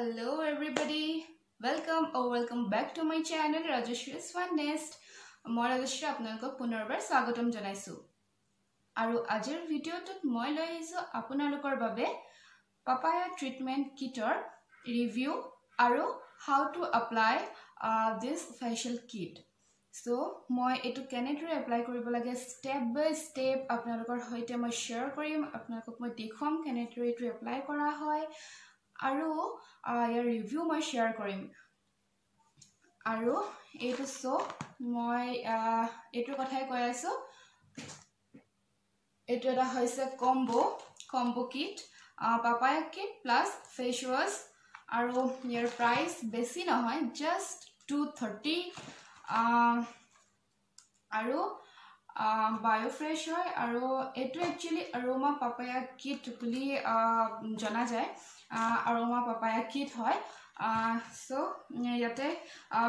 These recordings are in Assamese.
Or welcome back to my channel Rajeshri's Fun Nest. মই ৰাজশ্ৰী আপোনালোকক পুনৰবাৰ স্বাগতম জনাইছোঁ। আৰু আজিৰ ভিডিঅ'টোত মই লৈ আহিছোঁ আপোনালোকৰ বাবে পাপায়া ট্ৰিটমেণ্ট কিটৰ ৰিভিউ আৰু how to apply this facial kit so' মই এইটো কেনেদৰে এপ্লাই কৰিব লাগে ষ্টেপ বাই ষ্টেপ আপোনালোকৰ সৈতে মই শ্বেয়াৰ কৰিম আপোনালোকক মই দেখুৱাম কেনেদৰে এইটো এপ্লাই কৰা হয়। আৰু ইয়াৰ ৰিভিউ মই শ্বেয়াৰ কৰিম। আৰু এইটো চ' মই এইটোৰ কথাই কৈ আছোঁ। এইটো এটা হৈছে combo combo kit papaya kit plus face wash আৰু ইয়াৰ প্ৰাইচ বেছি নহয় জাষ্ট টু থাৰ্টি আৰু বায়'ফ্ৰেছ হয় আৰু এইটো একচুৱেলি আৰোমা পাপায়া কিট বুলি জনা যায়। আৰোমা পাপায়া কিট হয়। চ' ইয়াতে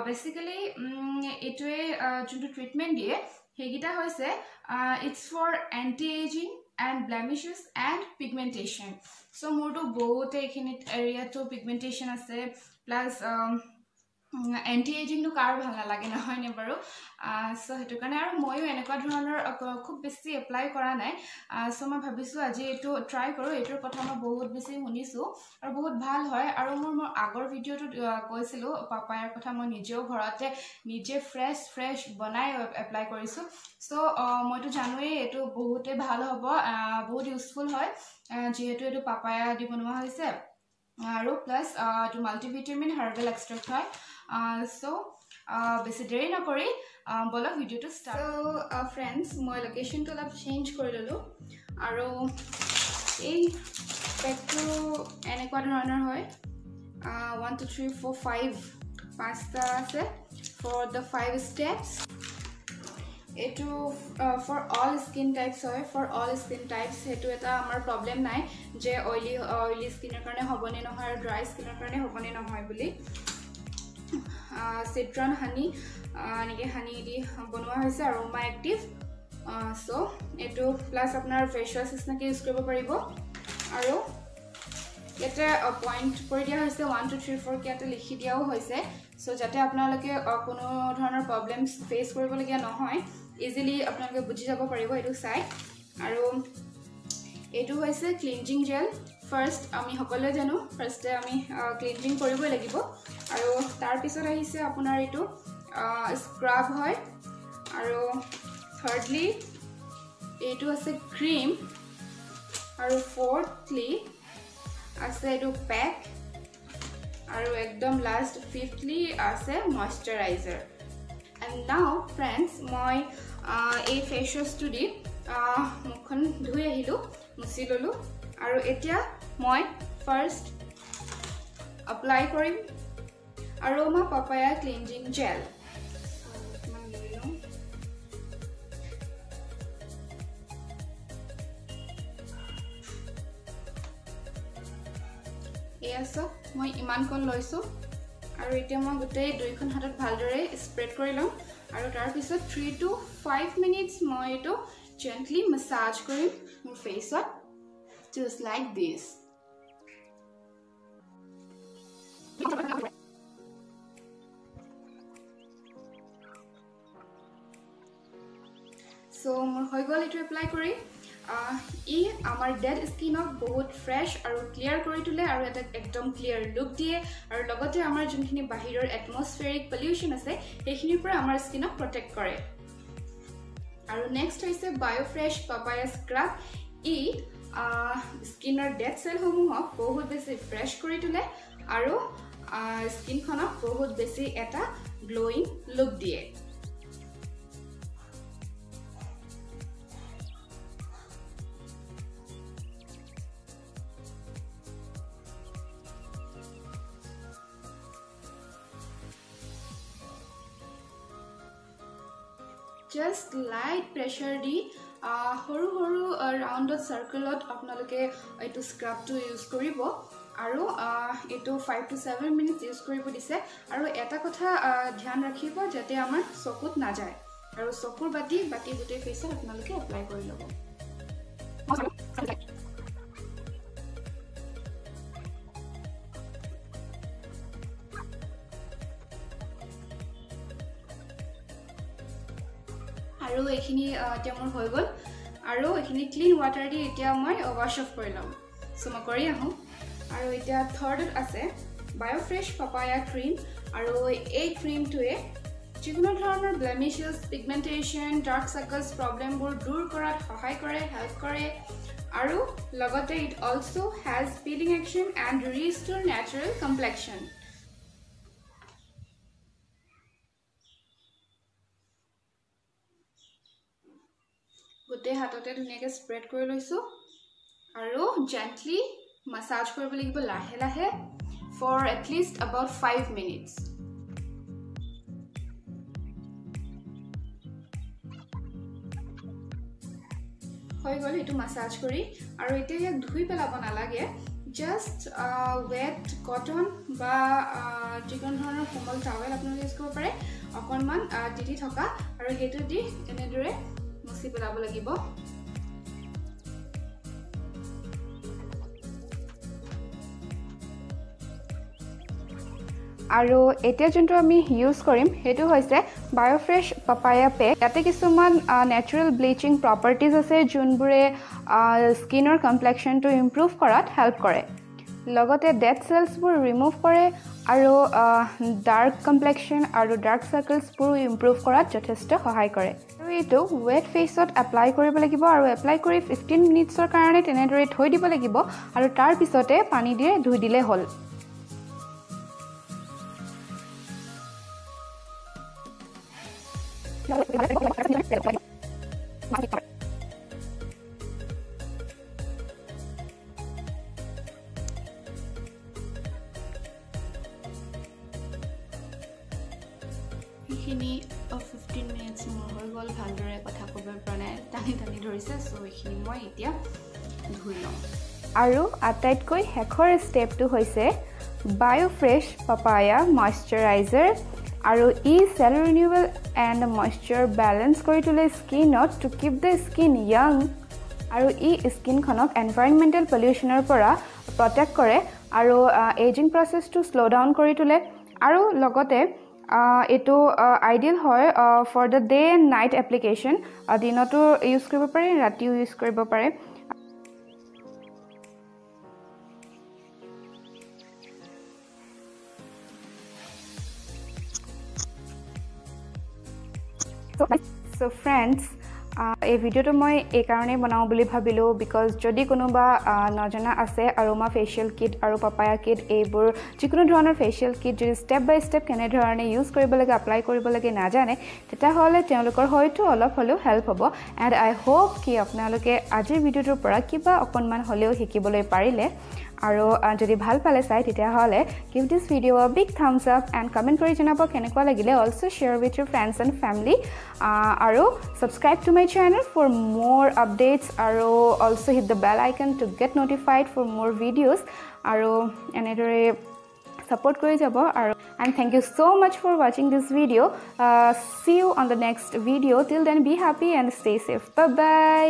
বেচিকেলি এইটোৱে যোনটো ট্ৰিটমেণ্ট দিয়ে সেইকেইটা হৈছে it's for anti ageing and blemishes and pigmentation so' মোৰতো বহুতে এইখিনিত এৰিয়াটো পিগমেণ্টেশ্যন আছে প্লাছ এণ্টি এজিংটো কাৰ ভাল নালাগে নহয়নে বাৰু? চ' সেইটো কাৰণে আৰু ময়ো এনেকুৱা ধৰণৰ খুব বেছি এপ্লাই কৰা নাই। চ' মই ভাবিছোঁ আজি এইটো ট্ৰাই কৰোঁ এইটোৰ কথা মই বহুত বেছি শুনিছোঁ আৰু বহুত ভাল হয়। আৰু মোৰ মোৰ আগৰ ভিডিঅ'টোত কৈছিলোঁ পাপায়াৰ কথা মই নিজেও ঘৰতে নিজে ফ্ৰেছ ফ্ৰেছ বনাই এপ্লাই কৰিছোঁ। চ' মইতো জানোৱেই এইটো বহুতেই ভাল হ'ব বহুত ইউজফুল হয়। যিহেতু এইটো পাপায়া দি বনোৱা হৈছে। আৰু প্লাছ এইটো মাল্টিভিটামিন হাৰ্বেল এক্সট্ৰেক্ট হয় চ' বেছি দেৰি নকৰি বলক ভিডিঅ'টো ষ্টাৰ্ট চ' ফ্ৰেণ্ডছ মই লোকেশ্যনটো অলপ চেঞ্জ কৰি ল'লোঁ। আৰু এই পেকটো এনেকুৱা ধৰণৰ হয়। One two three four five পাঁচটা আছে। ফৰ দ্য ফাইভ ষ্টেপছ এইটো ফৰ অল স্কিন টাইপছ হয় ফৰ অল স্কিন টাইপছ সেইটো এটা আমাৰ প্ৰব্লেম নাই যে অইলি অইলি স্কিনৰ কাৰণে হ'বনে নহয় আৰু ড্ৰাই স্কিনৰ কাৰণে হ'বনে নহয় বুলি। চিট্ৰন হানি এনেকৈ হানি দি বনোৱা হৈছে আৰু মা এক্টিভ চ' এইটো প্লাছ আপোনাৰ ফেচ ৱাছ নিচিনাকৈ ইউজ কৰিব পাৰিব। আৰু ইয়াতে পইণ্ট কৰি দিয়া হৈছে ওৱান টু থ্ৰী ফ'ৰকৈ ইয়াতে লিখি দিয়াও হৈছে। চ' যাতে আপোনালোকে কোনো ধৰণৰ প্ৰব্লেম ফেচ কৰিবলগীয়া নহয়। ইজিলি আপোনালোকে বুজি যাব পাৰিব এইটো চাই। আৰু এইটো হৈছে ক্লিনজিং জেল ফাৰ্ষ্ট আমি সকলোৱে জানো ফাৰ্ষ্টে আমি ক্লিনজিং কৰিবই লাগিব। আৰু তাৰপিছত আহিছে আপোনাৰ এইটো স্ক্ৰাব হয়। আৰু থাৰ্ডলি এইটো আছে ক্ৰীম আৰু ফ'ৰ্থলি আছে এইটো পেক আৰু একদম লাষ্ট ফিফথলি আছে মইশ্চাৰাইজাৰ এণ্ড নাও ফ্ৰেণ্ডছ মই এই ফেচ ৱাছটো দি মুখখন ধুই আহিলোঁ মুচি ল'লোঁ। আৰু এতিয়া মই ফাৰ্ষ্ট এপ্লাই কৰিম। আৰোমা পাপায়া ক্লিনজিং জেল এয়া চাওক মই ইমানকণ লৈছোঁ। আৰু এতিয়া মই গোটেই দুইখন হাতত ভালদৰে স্প্ৰেড কৰি ল'ম। আৰু তাৰপিছত থ্ৰী টু ফাইভ মিনিটছ মই এইটো জেণ্টলি মাছাজ কৰিম মোৰ ফেচত জাষ্ট লাইক দিছ চ' মোৰ হৈ গ'ল এইটো এপ্লাই কৰি। ই আমাৰ ডেড স্কিনক বহুত ফ্ৰেছ আৰু ক্লিয়াৰ কৰি তোলে আৰু এটা একদম ক্লিয়াৰ লুক দিয়ে। আৰু লগতে আমাৰ যোনখিনি বাহিৰৰ এটমছফেৰিক পলিউশ্যন আছে সেইখিনিৰ পৰা আমাৰ স্কিনক প্ৰটেক্ট কৰে। আৰু নেক্সট হৈছে বায়'ফ্ৰেছ পাপায়া স্ক্ৰাব ই স্কিনৰ ডেড চেলসমূহক বহুত বেছি ফ্ৰেছ কৰি তোলে আৰু স্কিনখনক বহুত বেছি এটা গ্ল'য়িং লুক দিয়ে। জাষ্ট লাইট প্ৰেছাৰ দি সৰু সৰু ৰাউণ্ডত চাৰ্কেলত আপোনালোকে এইটো স্ক্ৰাবটো ইউজ কৰিব। আৰু এইটো five two seven minutes use কৰিব দিছে। আৰু এটা কথা ধ্যান ৰাখিব যাতে আমাৰ চকুত নাযায়। আৰু চকুৰ বাতি বাতি গোটেই ফেচত আপোনালোকে এপ্লাই কৰি ল'ব। আৰু এইখিনি এতিয়া মোৰ হৈ গ'ল। আৰু এইখিনি ক্লিন ৱাটাৰ দি এতিয়া মই ৱাশ্ব অফ কৰি ল'ম। চ' মই কৰি আহোঁ। আৰু এতিয়া থাৰ্ডত আছে বায়'ফ্ৰেছ পাপায়া ক্ৰীম আৰু এই ক্ৰীমটোৱে যিকোনো ধৰণৰ ব্লেমিছেছ পিগমেণ্টেশ্যন ডাৰ্ক চাৰ্কলছ প্ৰব্লেমবোৰ দূৰ কৰাত সহায় কৰে হেল্প কৰে। আৰু লগতে it also' has peeling action and restore natural complexion গোটেই হাততে ধুনীয়াকৈ স্প্ৰেড কৰি লৈছোঁ। আৰু জেণ্টলি মাছাজ কৰিব লাগিব লাহে লাহে for at least about five minutes হৈ গ'ল সেইটো মাছাজ কৰি। আৰু এতিয়া ইয়াক ধুই পেলাব নালাগে। জাষ্ট ৱেট কটন বা যিকোনো ধৰণৰ কোমল টাৱেল আপোনালোকে ইউজ কৰিব পাৰে। অকণমান তিতি থকা। আৰু সেইটো দি এনেদৰে মচি পেলাব লাগিব আৰু এতিয়া যোনটো আমি ইউজ কৰিম সেইটো হৈছে বায়'ফ্ৰেছ পাপায়া পেক ইয়াতে কিছুমান নেচাৰেল ব্লিচিং প্ৰপাৰ্টিজ আছে যোনবোৰে স্কিনৰ কমপ্লেকশ্যনটো ইম্প্ৰুভ কৰাত হেল্প কৰে। লগতে ডেড চেলছবোৰ ৰিমুভ কৰে আৰু ডাৰ্ক কমপ্লেকশ্যন আৰু ডাৰ্ক চাৰ্কলছবোৰো ইম্প্ৰুভ কৰাত যথেষ্ট সহায় কৰে। আৰু এইটো ৱেট ফেচত এপ্লাই কৰিব লাগিব আৰু এপ্লাই কৰি ফিফটিন মিনিটছৰ কাৰণে তেনেদৰে থৈ দিব লাগিব আৰু তাৰপিছতে পানী দিয়ে ধুই দিলেই হ'ল। এইখিনি ফিফটিন মিনিটছ মোৰ হৈ গ'ল ভালদৰে কথা ক'ব পৰা নাই টানি টানি ধৰিছে চ' এইখিনি মই এতিয়া ধুই লওঁ। আৰু আটাইতকৈ শেষৰ ষ্টেপটো হৈছে বায়'ফ্ৰেছ পাপায়া মইশ্চাৰাইজাৰ আৰু ই cell renewal and moisture balance কৰি তোলে স্কিনত to keep the skin young আৰু ই স্কিনখনক এনভাইৰনমেণ্টেল পলিউশ্যনৰ পৰা প্ৰটেক্ট কৰে আৰু এজিং প্ৰচেছটো শ্ল' ডাউন কৰি তোলে আৰু লগতে এইটো আইডিয়েল হয় for the day and night application দিনতো ইউজ কৰিব পাৰে ৰাতিও ইউজ কৰিব পাৰে। চ' ফ্ৰেণ্ডছ এই ভিডিঅ'টো মই এইকাৰণেই বনাওঁ বুলি ভাবিলোঁ বিকজ যদি কোনোবা নজনা আছে আৰোমা ফেচিয়েল কিট আৰু পাপায়া কিট এইবোৰ যিকোনো ধৰণৰ ফেচিয়েল কিট যদি ষ্টেপ বাই ষ্টেপ কেনেধৰণে ইউজ কৰিব লাগে এপ্লাই কৰিব লাগে নাজানে তেতিয়াহ'লে তেওঁলোকৰ হয়তো অলপ হ'লেও হেল্প হ'ব। এণ্ড আই হোপ কি আপোনালোকে আজিৰ ভিডিঅ'টোৰ পৰা কিবা অকণমান হ'লেও শিকিবলৈ পাৰিলে। আৰু যদি ভাল পালে চাই তেতিয়াহ'লে give this video' big thumbs up and comment কৰি জনাব কেনেকুৱা লাগিলে। Also' share with your friends and family আৰু subscribe to my channel for more updates আৰু also' hit the bell icon to get notified for more videos আৰু এনেদৰে ছাপোৰ্ট কৰি যাব আৰু and thank you so' much for ৱাচিং this video' see you on the next video' till then be happy and stay safe bye bye